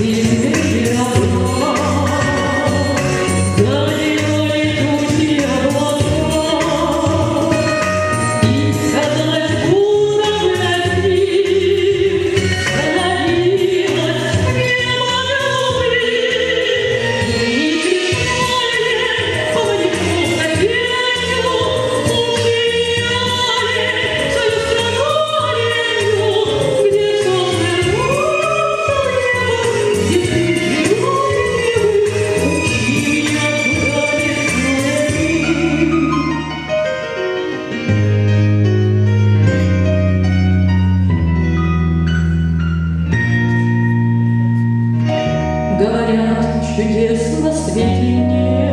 Sim. Говорят, чудес на свете нет.